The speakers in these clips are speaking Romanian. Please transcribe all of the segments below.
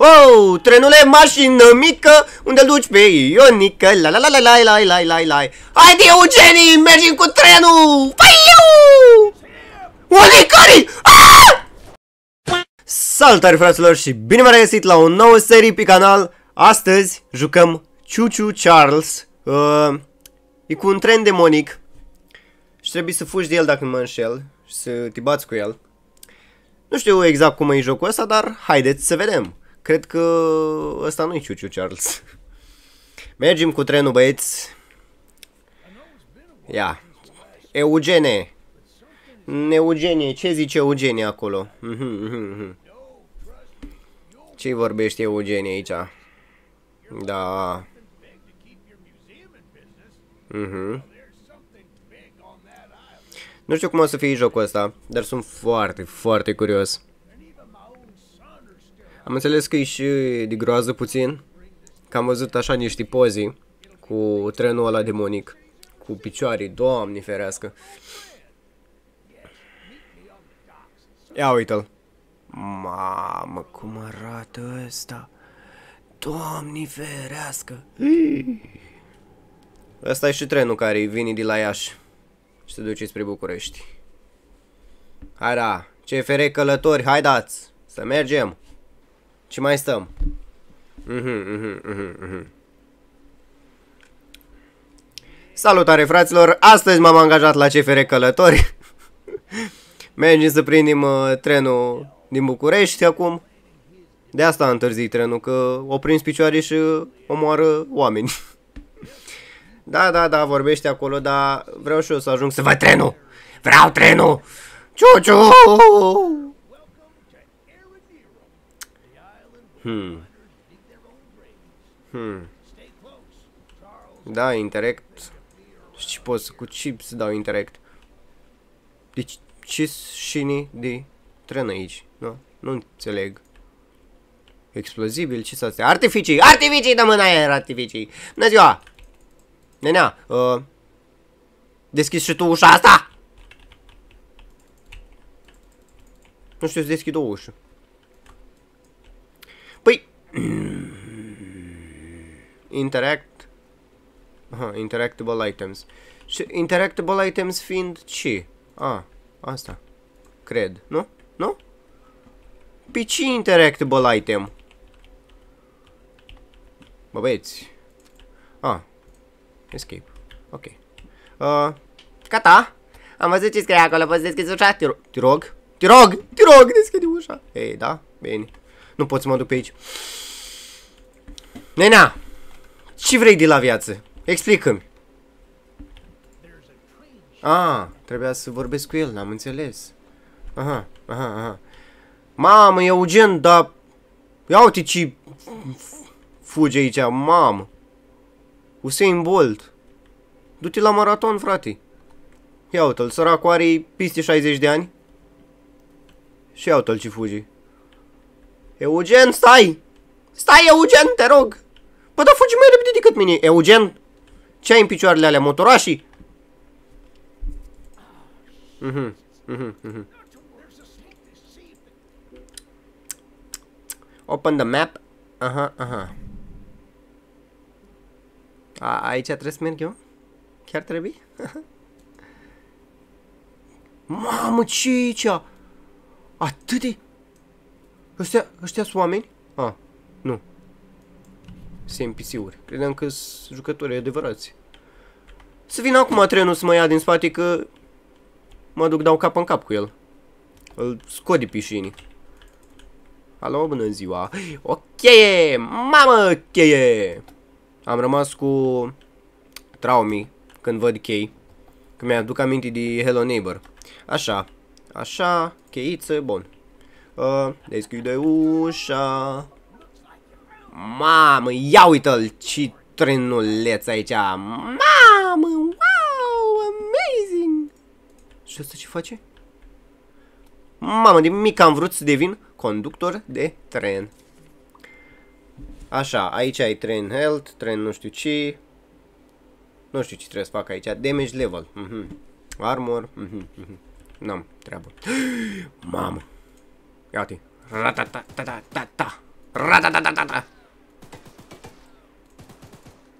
Oh, trenule, mașină mică, unde duci pe Ionică, la la la la la la la la la Haide, Eugenii, mergem cu trenul! Paiu! Unicării! Ah! Salutare fraților și bine v-am regăsit la o nouă serie pe canal Astăzi jucăm Ciuciu Charles uh, E cu un tren demonic Și trebuie să fugi de el dacă nu mă înșel Și să te bați cu el Nu știu exact cum e jocul ăsta, dar haideți să vedem Cred că ăsta nu e Ciuciu Charles Mergem cu trenul băieți Ia Eugene Eugenie, ce zice Eugenie acolo? Mhm, mhm, mhm. Ce vorbește Eugenie aici? Da. Mhm. Nu știu cum o să fie jocul ăsta, dar sunt foarte, foarte curios. Am înțeles că e și de groază puțin. Că am văzut așa niște pozi cu trenul ăla demonic. Cu picioare, doamne ferească. Ia uite-l. Mamă, cum arată ăsta. Doamne ferească. Ăsta e și trenul care vine de la Iași și se duce spre București. Hai da, CFR călători, haidați, să mergem. Ce mai stăm? Mhm, mhm, mhm, mhm. Salutare fraților, astăzi m-am angajat la CFR Călători. Mergem să prindem uh, trenul din București acum. De asta a întârzit trenul, că o prins picioare și omoară oameni. da, da, da, vorbește acolo, dar vreau și eu să ajung să văd trenul. Vreau trenul! Ciuciu! Hmm. Hmm. Da, interact. Și pot cu chip să dau interact. Deci, ce șini de tren aici? Nu, nu înțeleg. Explozibil, ce să Artificii! Artificii de mâna aia, artificii! Bună ziua! Nenea, uh, deschizi și tu ușa asta? Nu știu să deschid o ușă. Păi... Interact... Aha, interactable items. Și interactable items fiind ce? Ah, asta. Cred, nu? Nu? Pe ce interactable item? Bă, băieți. Ah. Escape. Ok. Uh, gata. Am văzut ce scrie acolo. Poți deschizi ușa? Te, te rog. Te rog. Te rog, deschide ușa. Ei, da? Bine. Nu pot să mă duc pe aici. Nenea! Ce vrei de la viață? Explică-mi. Ah, trebuia să vorbesc cu el, n-am înțeles. Aha, aha, aha. Mamă, Eugen, dar... Ia uite ce fuge aici, mamă. Usain Bolt. Du-te la maraton, frate. Ia uite-l, săracul are peste 60 de ani. Și ia uite-l ce fuge. Eugen, stai! Stai, Eugen, te rog! Bă, dar fugi mai repede decât mine. Eugen, ce ai în picioarele alea, motorașii? Mhm, mhm, mhm. Open the map. Aha, aha. A, aici trebuie să merg eu? Chiar trebuie? Mamă, ce aici? Atât de... Ăștia, ăștia sunt oameni? A, nu. Sunt NPC-uri. Credeam că sunt jucători adevărați. Să vin acum trenul să mă ia din spate că mă duc dau cap în cap cu el. Îl scot de pișinii. Alo, bună ziua. O cheie! Mamă, cheie! Am rămas cu traumii când văd chei. Că mi-aduc aminte de Hello Neighbor. Așa. Așa, cheiță, bun. Uh, deschide ușa. Mamă, ia uite-l ce trenuleț aici. Mamă, wow, amazing. Și asta ce face? Mamă, de mic am vrut să devin conductor de tren. Așa, aici ai tren health, tren nu știu ce. Nu știu ce trebuie să fac aici. Damage level. Mm -hmm. Armor. Mm -hmm. Mm -hmm. N-am treabă. Mamă. Ia-te. Ratatatata. Ra-da-da-da-da-da.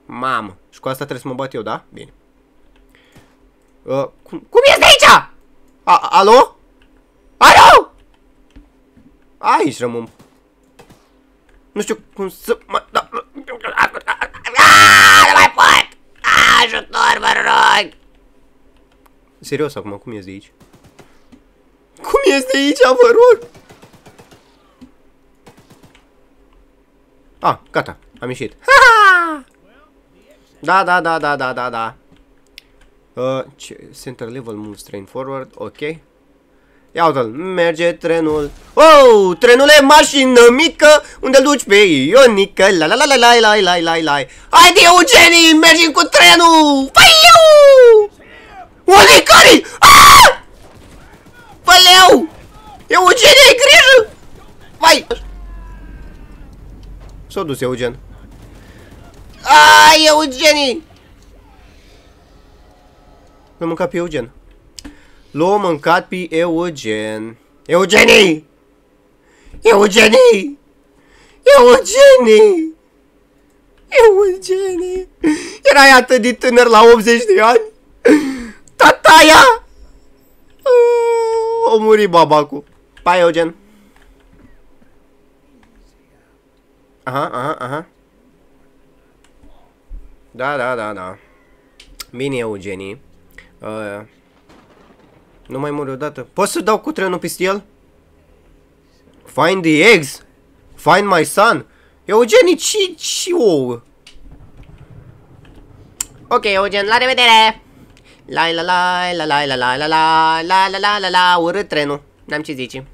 Mamă. Și cu asta trebuie să mă bat eu, da? Bine. Uh, cum, cum ești de aici? A, alo? Alo? Aici rămân. Nu știu cum să mă... Da. Nu mai pot! Ajutor, vă rog! Serios acum, cum ies de aici? Cum ies de aici, vă rog? Ah, gata, am ieșit. Ha! Da, da, da, da, da, da, da. Uh, ce, center level moves train forward, ok. Ia uite-l, merge trenul. Oh, trenul e mașină mică, unde duci pe Ionică, la la la la la la la la la Haide, Eugenii, mergem cu trenul! Păiu! Unde cari? Ah! Păleu! Eugenie, ai grijă! Vai! S-a dus Eugen. Ai, Eugenii! L-a mâncat pe Eugen. L-a mâncat pe Eugen. Eugenii! Eugenii! Eugenii! Eugenii! Erai atât de tânăr la 80 de ani? Tataia! O muri babacul. Pa, Eugen. Aha, aha, aha. Da, da, da, da. Bine, Eugenii. Uh, nu mai mor odată. Pot să dau cu trenul peste el? Find the eggs. Find my son. Eugenii, ce, ce ouă? Ok, Eugen, la revedere! La la la la la la la la la la la la la la la urât trenul. N-am ce zice.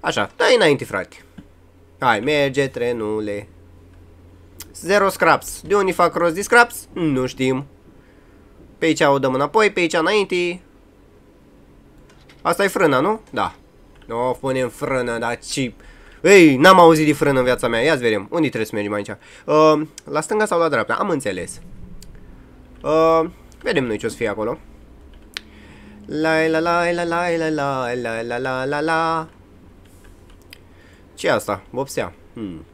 Așa, dai înainte, frate. Hai, merge trenule. Zero scraps. De unde fac rost de scraps? Nu știm. Pe aici o dăm înapoi, pe aici înainte. Asta e frâna, nu? Da. Nu o punem frână, dar ce... Ei, n-am auzit de frână în viața mea. Ia-ți vedem. Unde trebuie să mergem aici? Uh, la stânga sau la dreapta? Am înțeles. Uh, vedem noi ce o să fie acolo. La la la la la la la la la la la la ce asta? Vopsea. Hmm.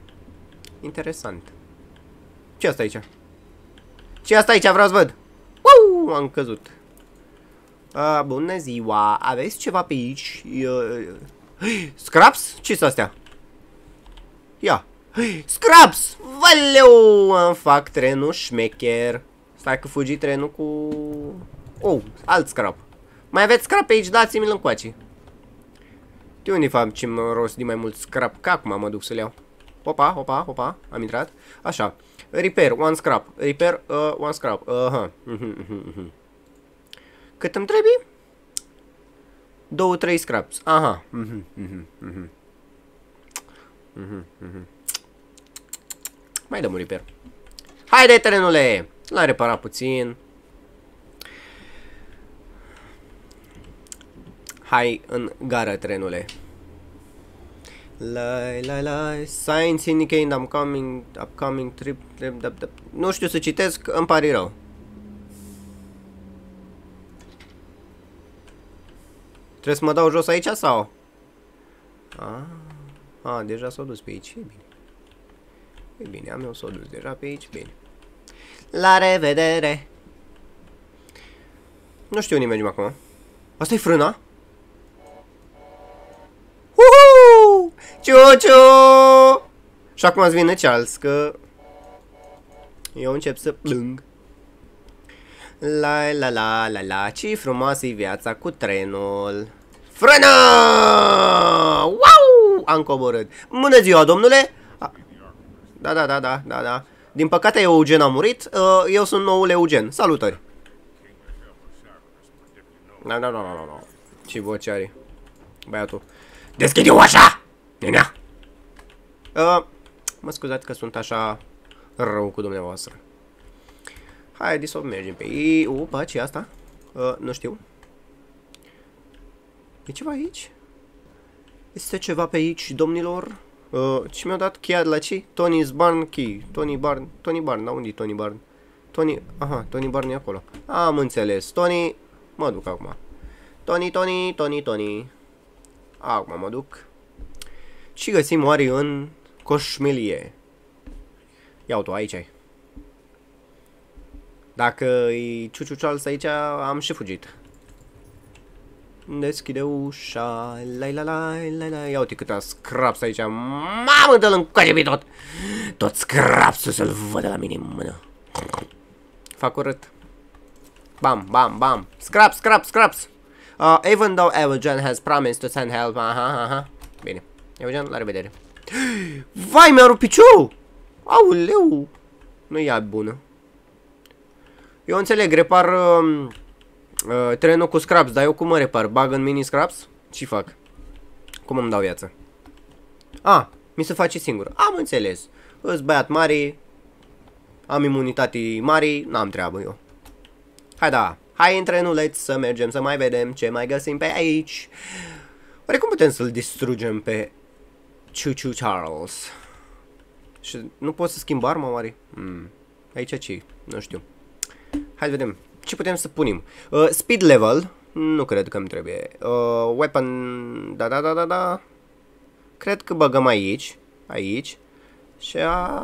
Interesant. ce asta aici? ce asta aici? Vreau să văd. Uuu, am căzut. A, bună ziua. Aveți ceva pe aici? Uh, scraps? ce sunt astea? Ia. Scraps! Valeu! Îmi fac trenul șmecher. Stai că fugi trenul cu... Oh, alt scrap. Mai aveți scrap pe aici? Dați-mi-l încoace. De unde facem rost de mai mult scrap? Că acum mă duc să-l iau. Opa, opa, opa, am intrat. Așa. Repair, one scrap. Repair, uh, one scrap. Uh -huh. Uh -huh, uh -huh. Cât îmi trebuie? Două, trei scraps. Aha. Uh -huh, uh -huh, uh -huh. Uh -huh, uh -huh. Mai dăm un repair. Haide, terenule! L-am reparat puțin. Hai în gară, trenule. La la la Science indicating upcoming upcoming trip, trip dap, dap. Nu știu să citesc, îmi pare rău. Trebuie să mă dau jos aici sau? Ah, ah deja s-a dus pe aici. E bine. E bine, am eu s-a dus deja pe aici. Bine. La revedere. Nu știu unde mergem acum. Asta e frâna? Ciuciu! Și acum îți vine Charles că eu încep să plâng. La la la la la, ce frumoasă e viața cu trenul. Frână! Wow! Am coborât. Bună ziua, domnule! Da, da, da, da, da, da. Din păcate Eugen a murit, uh, eu sunt noul Eugen. Salutări! Da, da, da, da, da. Ce voce are băiatul. Deschide ușa! Nenea! Uh, mă scuzați că sunt așa rău cu dumneavoastră. Hai, să mergem pe ei. Opa, ce asta? Uh, nu știu. E ceva aici? Este ceva pe aici, domnilor? Uh, ce mi-a dat cheia de la ce? Tony's Barn Key. Tony Barn. Tony Barn, da? Unde e Tony Barn? Tony, aha, Tony Barn e acolo. Am înțeles. Tony, mă duc acum. Tony, Tony, Tony, Tony. Acum mă duc. Și găsim oare în Coșmelie. Ia tu aici ai. Dacă e Ciuciu Charles aici, am și fugit. Deschide ușa, la la la la la. Ia uite câte scraps aici. Mamă, dă-l încoace pe tot. Tot scrapsul să-l văd la mine în mână. Fac urât. Bam, bam, bam. Scraps, scraps, scraps. Uh, Even though Evelyn has promised to send help Aha, aha. Bine Evelyn, la revedere Vai, mi-a rupt piciorul Auleu Nu e bună Eu înțeleg, repar uh, Uh, trenul cu scraps, dar eu cum mă repar? Bag în mini scraps? Ce fac? Cum îmi dau viață? A, mi se face singur. Am înțeles. Îs băiat mare, am imunitate mare, n-am treabă eu. Hai da, hai în trenuleț să mergem să mai vedem ce mai găsim pe aici. Oare cum putem să-l distrugem pe Choo Choo Charles? Și nu pot să schimb arma oare? Hmm. Aici ce Nu știu. Hai să vedem ce putem să punem? Uh, speed level, nu cred că îmi trebuie. Uh, weapon, da, da, da, da, da. Cred că băgăm aici, aici. Și a...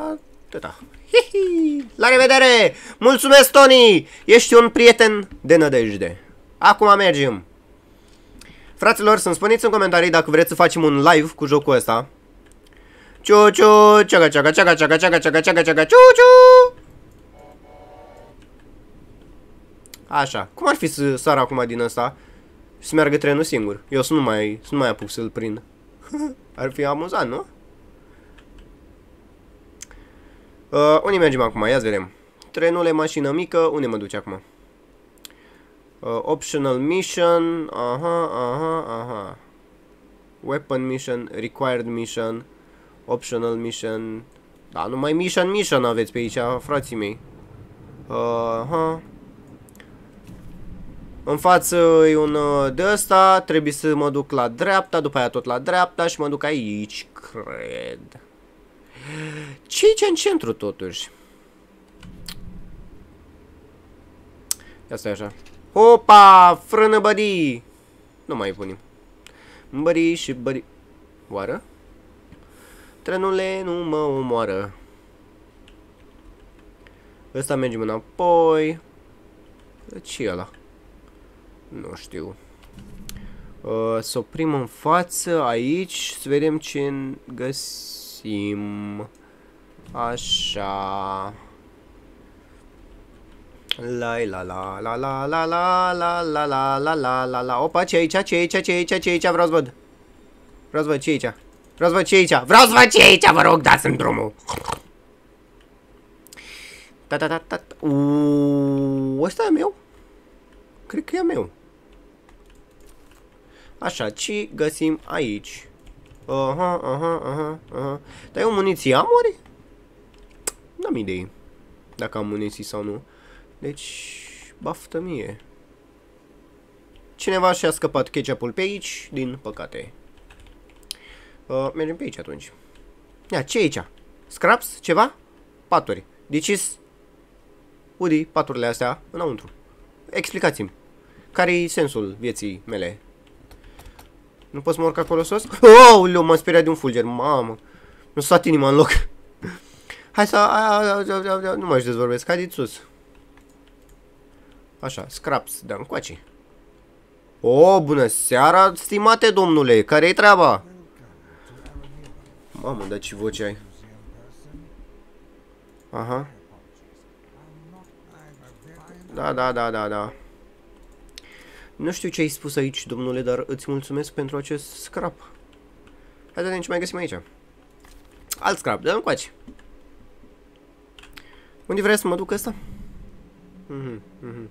Da. Hihi. La revedere! Mulțumesc, Tony! Ești un prieten de nădejde. Acum mergem. Fraților, să-mi spuneți în comentarii dacă vreți să facem un live cu jocul ăsta. Ciu, ciu, ceaga, ceaga, ceaga, ceaga, ceaga, ceaga, ceaga, ceaga, ciu, ciu! Așa. Cum ar fi să sar acum din ăsta și să meargă trenul singur? Eu să nu mai, să nu mai apuc să-l prind. ar fi amuzant, nu? Uh, unde mergem acum? Ia să vedem. Trenul e mașină mică. Unde mă duce acum? Uh, optional mission. Aha, aha, aha. Weapon mission, required mission, optional mission. Da, numai mission, mission aveți pe aici, frații mei. Uh, aha. În față e un uh, de ăsta, trebuie să mă duc la dreapta, după aia tot la dreapta și mă duc aici, cred. ce e în centru totuși? Ia stai așa. Opa, frână bădii! Nu mai punem. Bădii și bădii. Oară? Trenule nu mă omoară. Ăsta mergem înapoi. Ce e ăla? Nu știu. Uh, să oprim în față aici, să vedem ce găsim. Așa. La la la la la la la la la la la la la la Opa, ce aici? Ce aici? Ce aici? Ce aici? Vreau să văd. Vreau să văd ce aici. Vreau să văd ce aici. Vreau să văd ce aici, vă rog, dați-mi drumul. Ta ta ta ta. Uuu, ăsta e meu? Cred că e meu. Așa, ce găsim aici? Aha, aha, aha, aha. Dar eu muniții am oare? N-am idei. Dacă am muniții sau nu. Deci, baftă mie. Cineva și-a scăpat ketchup pe aici, din păcate. Uh, mergem pe aici atunci. Ia, ce e aici? Scraps? Ceva? Paturi. Deci, Udi, paturile astea înăuntru. Explicați-mi. Care e sensul vieții mele nu poți să mă urc acolo sus? Oh, leu, m-am speriat de un fulger, mamă. Nu s-a inima în loc. Hai să... Nu mai știu să vorbesc, haideți sus. Așa, scraps, da încoace. O, bună seara, stimate domnule, care-i treaba? Mamă, dar ce voce ai? Aha. Da, da, da, da, da. Nu știu ce ai spus aici, domnule, dar îți mulțumesc pentru acest scrap. Hai să vedem ce mai găsim aici. Alt scrap, dă-mi coace. Unde vrei să mă duc ăsta? Mhm, mhm.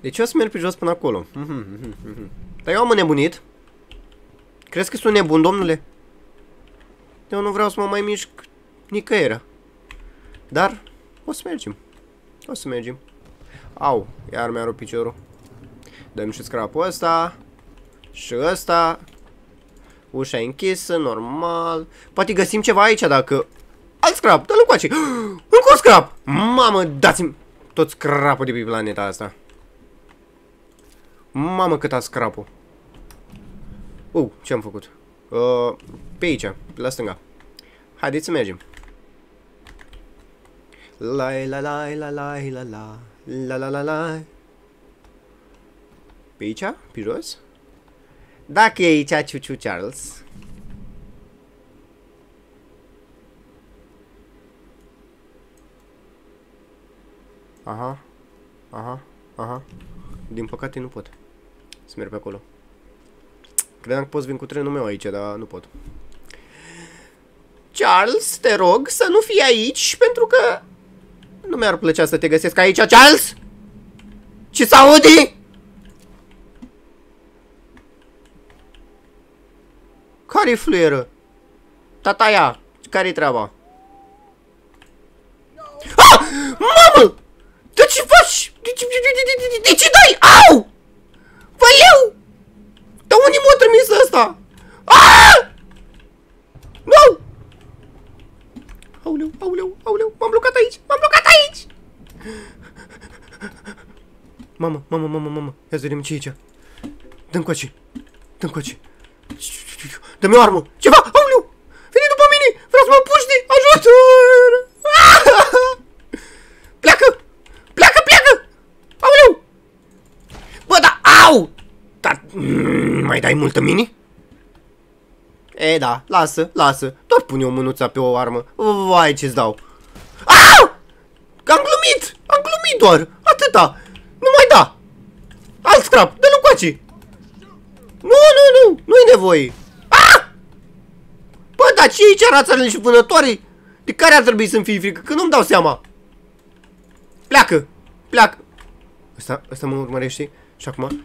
Deci eu o să merg pe jos până acolo. Mhm, mhm, mhm. Dar eu am înnebunit. Crezi că sunt nebun, domnule? Eu nu vreau să mă mai mișc nicăieri. Dar o să mergem. O să mergem. Au, iar mi-a rupt piciorul. Dăm și scrapul ăsta. Și ăsta. Ușa e închisă, normal. Poate găsim ceva aici dacă... Alt scrap, dă-l încoace. Încă un scrap! Mamă, dați-mi tot scrapul de pe planeta asta. Mamă, cât a scrapul. Uh, ce am făcut? Uh, pe aici, la stânga. Haideți să mergem. La la la la la la la la la la la Pe aici? Pe jos? Dacă e aici, Ciuciu Charles. Aha. Aha. Aha. Din păcate nu pot. Să merg pe acolo. Credeam că poți vin cu trenul meu aici, dar nu pot. Charles, te rog să nu fii aici, pentru că nu mi-ar plăcea să te găsesc aici, Charles! Ce s aude? Care-i fluieră? Tataia, care-i treaba? Ah! Mamă! De ce faci? De ce, de, de, de, de, de ce dai? Au! Văleu! Dar unde m-a trimis ăsta? Ah! Nu! Auleu, auleu, auleu, m-am blocat aici, m-am blocat aici! Mamă, mamă, mamă, mamă, ia să vedem ce e aici. Dă-mi coace, dă-mi coace. Dă-mi o armă, ceva, auleu! Vine după mine, vreau să mă puște, ajutor! Pleacă, pleacă, pleacă! Auleu! Bă, da, au! Dar, mm, mai dai multă mini? E, da, lasă, lasă. Doar pune o mânuța pe o armă. Vai, ce-ți dau. Ah! Am glumit! Am glumit doar! Atâta! Nu mai da! Alt scrap! Dă-l coace! Nu, nu, nu! Nu-i nevoie! Ah! Bă, dar ce e aici rațele și vânătoare? De care ar trebui să-mi fie frică? Că nu-mi dau seama! Pleacă! Pleacă! Ăsta, ăsta mă urmărește și acum...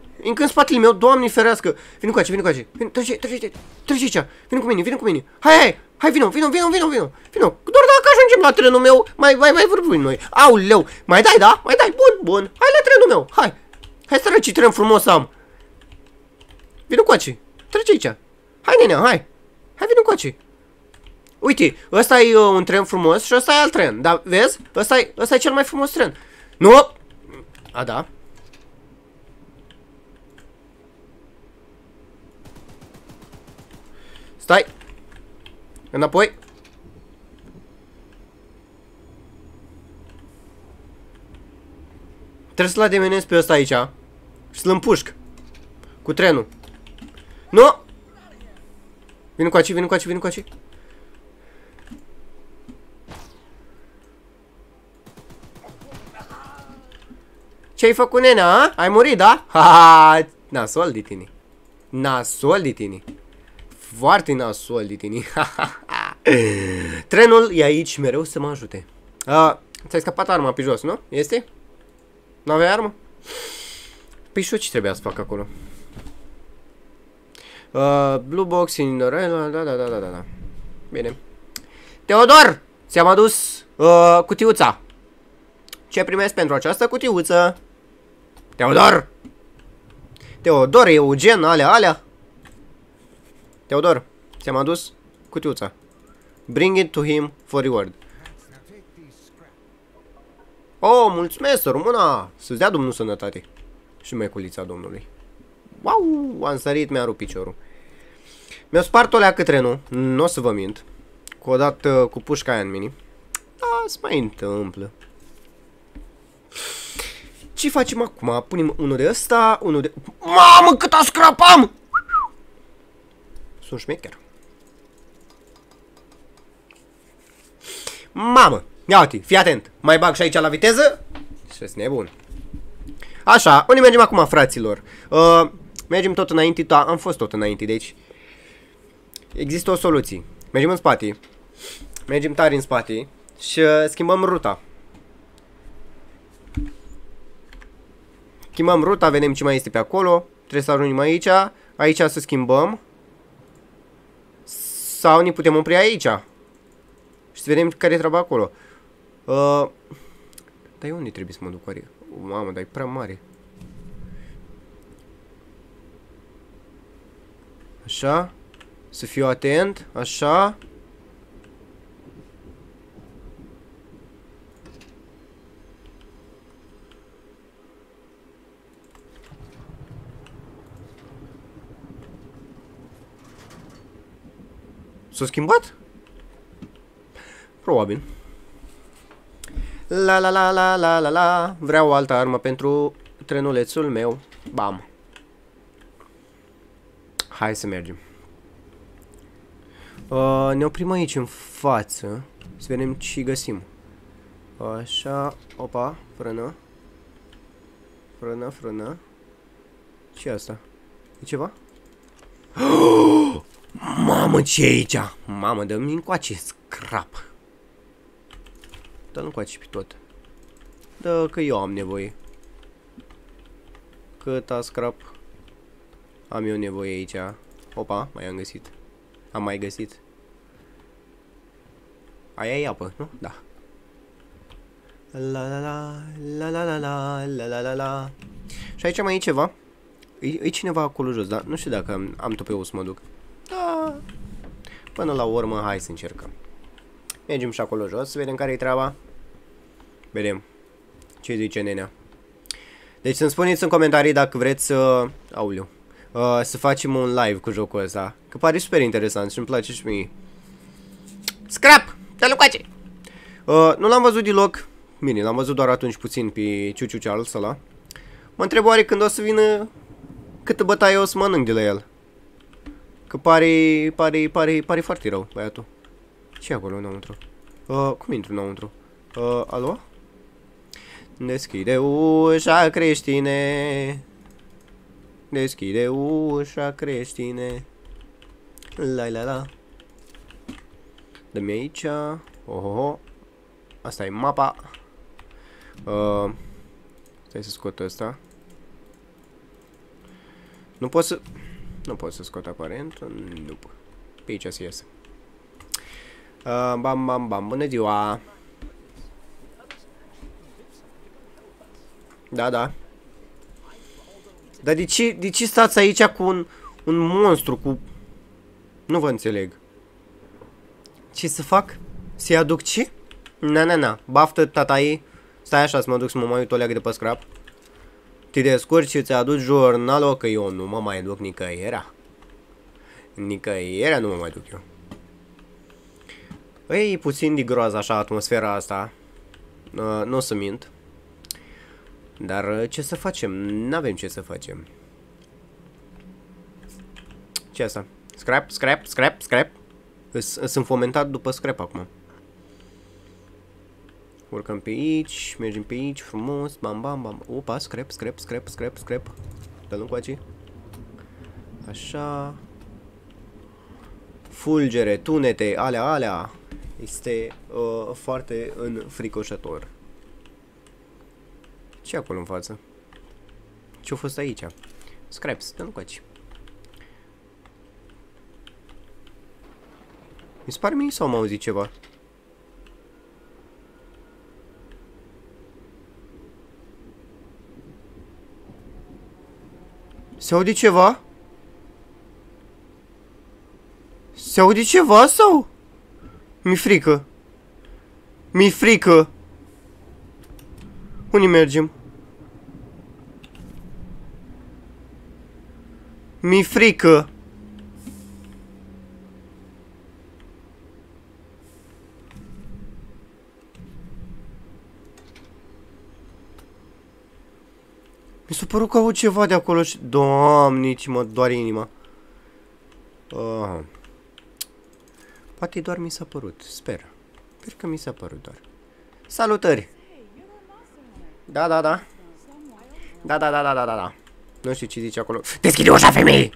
Încă în spatele meu, doamne ferească! Vino cu aici, vino cu aici! Vino, trece, trece, trece aici! Vino cu mine, vino cu mine! Hai, hai! Hai, vino, vino, vino, vino, vino! Vino! Doar dacă ajungem la trenul meu, mai, mai, mai vorbim noi! Aoleu! Mai dai, da? Mai dai? Bun, bun! Hai la trenul meu! Hai! Hai să ce tren frumos am! Vino cu aici! Trece aici! Hai, nenea, hai! Hai, vino cu aici! Uite, ăsta e uh, un tren frumos și ăsta e alt tren. Dar vezi? Ăsta e, ăsta e cel mai frumos tren. Nu! A, da. Stai! Înapoi! Trebuie să-l ademenez pe ăsta aici și să-l împușc cu trenul. Nu! Vin cu aici, vin cu aici, vin cu aici. Ce-ai făcut, nena, a? Ai murit, da? Ha, ha, nasol de tine. Nasol de tine. Foarte nasol de tine. Trenul e aici mereu să mă ajute. Uh, ți-ai scăpat arma pe jos, nu? Este? Nu aveai armă? Păi și ce trebuia să fac acolo? Uh, blue box in da, da, da, da, da, da. Bine. Teodor! Ți-am adus uh, cutiuța. Ce primesc pentru această cutiuță? Teodor! Teodor, Eugen, alea, alea. Teodor, ți-am adus cutiuța. Bring it to him for reward. Oh, mulțumesc, româna! Să-ți dea Domnul sănătate. Și meculița Domnului. Wow, am sărit, mi-a rupt piciorul. Mi-a spart o leacă trenul, nu o să vă mint. Cu o dată cu pușca aia în mini. Da, se mai întâmplă. Ce facem acum? Punem unul de ăsta, unul de... Mamă, cât scrapam! Sunt șmecher. Mamă! Ia uite, fii atent. Mai bag și aici la viteză? Și nebun. Așa, unde mergem acum, fraților? Uh, mergem tot înainte, da, am fost tot înainte, deci... Există o soluție. Mergem în spate. Mergem tare în spate și uh, schimbăm ruta. Schimbăm ruta, vedem ce mai este pe acolo. Trebuie să ajungem aici. Aici să schimbăm. Sau ne putem opri aici. Și să vedem care e treaba acolo. Uh, dar unde trebuie să mă duc oare? Mamă, dar e prea mare. Așa. Să fiu atent. Așa. S-a schimbat? Probabil. La la la la la la la Vreau o altă armă pentru trenulețul meu. Bam. Hai să mergem. Uh, ne oprim aici în față. Să vedem ce găsim. Așa, opa, frână. Frână, frână. ce asta? E ceva? Mamă, ce e aici? Mamă, dă-mi încoace scrap. Dar nu coace pe tot. Da, că eu am nevoie. Câta scrap am eu nevoie aici. Opa, mai am găsit. Am mai găsit. Aia e apă, nu? Da. La la la, la la la la, la la la. Și aici mai e ceva. E, e cineva acolo jos, dar nu știu dacă am, am topeu să mă duc. Da. Până la urmă, hai să încercăm. Mergem și acolo jos, să vedem care e treaba. Vedem. Ce zice nenea. Deci să-mi spuneți în comentarii dacă vreți să... Uh, auliu. Uh, să facem un live cu jocul ăsta. Că pare super interesant și îmi place și mie. Scrap! Dă-l uh, Nu l-am văzut deloc. Bine, l-am văzut doar atunci puțin pe Ciuciu Charles ăla. Mă întreb oare când o să vină câtă bătaie o să mănânc de la el. Că pare, pare, pare, pare foarte rău, băiatul. ce acolo înăuntru? Uh, cum intru înăuntru? Uh, alo? Deschide ușa creștine. Deschide ușa creștine. La la la. Dă-mi aici. Ohoho. Asta e mapa. Uh, stai să scot ăsta. Nu pot să... Nu pot să scot aparent. După. Pe aici se iese. Uh, bam, bam, bam. Bună ziua! Da, da. Dar de ce, de ce stați aici cu un, un monstru, cu... Nu vă înțeleg. Ce să fac? Să-i aduc ce? Na, na, na. Baftă tata ei. Stai așa să mă duc să mă mai uit o leagă de pe scrap. Te descurci și ți aduci jurnalul că eu nu mă mai duc nicăieri. Nicăieri nu mă mai duc eu. E puțin de groază așa atmosfera asta. Uh, nu o să mint. Dar uh, ce să facem? N-avem ce să facem. ce asta? Scrap, scrap, scrap, scrap. Sunt fomentat după scrap acum. Urcăm pe aici, mergem pe aici, frumos, bam, bam, bam. Opa, scrap, scrap, scrap, scrap, scrap. Dă-l încoace. Așa. Fulgere, tunete, alea, alea. Este uh, foarte înfricoșător ce acolo în față? Ce-a fost aici? Scraps, dă-l coaci. Mi se pare mie sau m-au auzit ceva? Se aude ceva? Se aude ceva sau? Mi-e frică. Mi-e frică. Unde mergem? Mi frică. S-a părut că au ceva de acolo și... Doamne, ce mă doare inima. Uh. Poate doar mi s-a părut, sper. Sper că mi s-a părut doar. Salutări! Da, da, da. Da, da, da, da, da, da, da. Nu știu ce zice acolo. Deschide ușa, femei!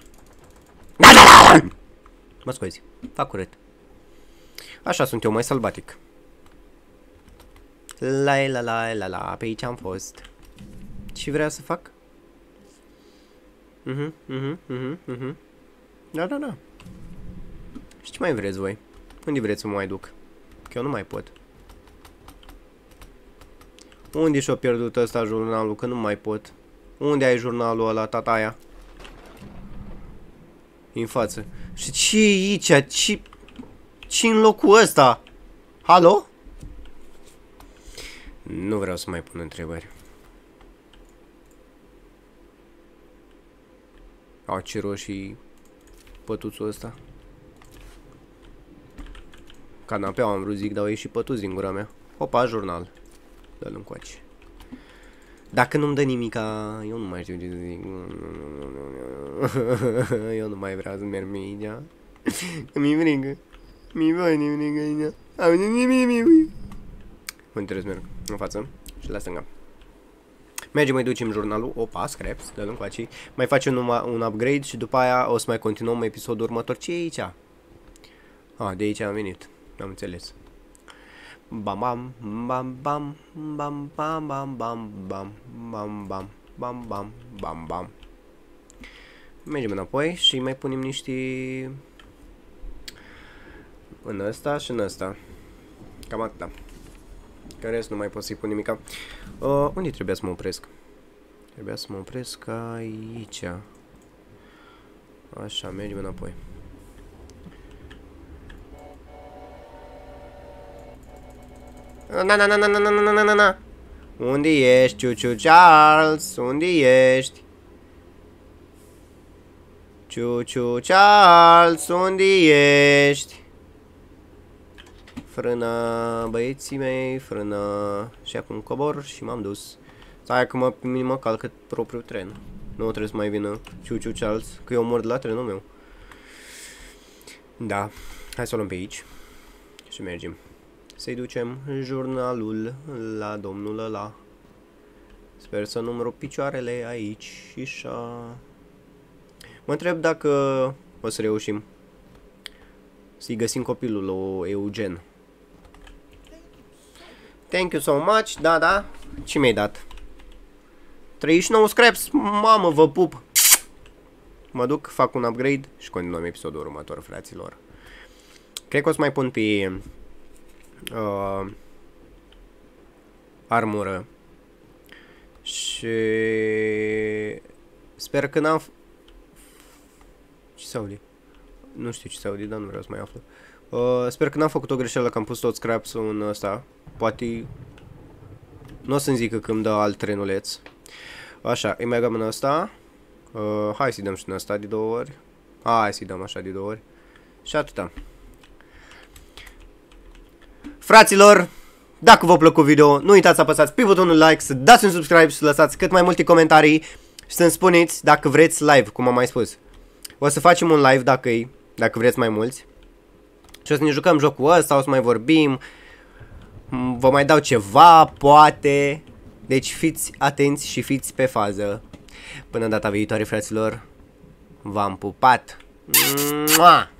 Da, da, da! Mă scuzi. Fac curăt. Așa sunt eu, mai sălbatic. La la la la la, pe aici am fost. Ce vrea să fac? Mhm, mhm, mhm, mhm. Da, da, da. Și ce mai vreți voi? Unde vreți să mă mai duc? Că Că eu nu mai pot. Unde și-a pierdut ăsta jurnalul? Că nu mai pot. Unde ai jurnalul ăla, tataia? În față. Și ce e aici? Ce... ce în locul ăsta? Halo? Nu vreau să mai pun întrebări. Au ce roșii pătuțul ăsta. Canapeaua am vrut zic, dar au ieșit pătuți din gura mea. Opa, jurnal. Dă-l încoace. Dacă nu-mi dă nimica, eu nu mai știu ce să zic. Eu nu mai vreau să merg pe aici. Mi-e frică. Mi-e foarte frică aici. Unde trebuie să merg? În față și la stânga. Mergem, mai ducem jurnalul. Opa, scraps, dă-l încoace. Mai facem un, un upgrade și după aia o să mai continuăm episodul următor. Ce e aici? Ah, de aici am venit. Am înțeles. Bam bam bam bam bam bam bam bam bam bam bam bam bam bam bam Mergem înapoi și mai punem niște în ăsta și în ăsta. Cam atâta. Că rest nu mai pot să-i pun nimica. Uh, unde trebuia să mă opresc? Trebuia să mă opresc aici. Așa, mergem înapoi. Na, na, na, na, na, na, na, na, na, na. Unde ești, Ciuciu Charles? Unde ești? Ciuciu Charles, unde ești? Frână, băieții mei, frână. Și acum cobor și m-am dus. Stai că mă, mă calcă propriul tren. Nu trebuie să mai vină Ciuciu Charles, că eu mor de la trenul meu. Da, hai să o luăm pe aici. Și mergem. Să-i ducem jurnalul la domnul ăla. Sper să nu-mi rup picioarele aici și așa. Mă întreb dacă o să reușim să-i găsim copilul lui Eugen. Thank you so much, da, da. Ce mi-ai dat? 39 scraps, mamă, vă pup. Mă duc, fac un upgrade și continuăm episodul următor, fraților. Cred că o să mai pun pe uh, armură. Și sper că n-am... Ce se aude? Nu știu ce se aude, dar nu vreau să mai aflu. Uh, sper că n-am făcut o greșeală că am pus tot scraps în ăsta. Poate... Nu o să-mi zică că îmi dă alt trenuleț. Așa, îi mai în ăsta. Uh, hai să-i dăm și în ăsta de două ori. Hai să-i dăm așa de două ori. Și atâta. Fraților, dacă v-a plăcut video, nu uitați să apăsați pe butonul like, să dați un subscribe și să lăsați cât mai multe comentarii și să-mi spuneți dacă vreți live, cum am mai spus. O să facem un live dacă, e, dacă vreți mai mulți. Și o să ne jucăm jocul ăsta, o să mai vorbim. Vă mai dau ceva, poate. Deci fiți atenți și fiți pe fază. Până data viitoare, fraților, v-am pupat. Mua!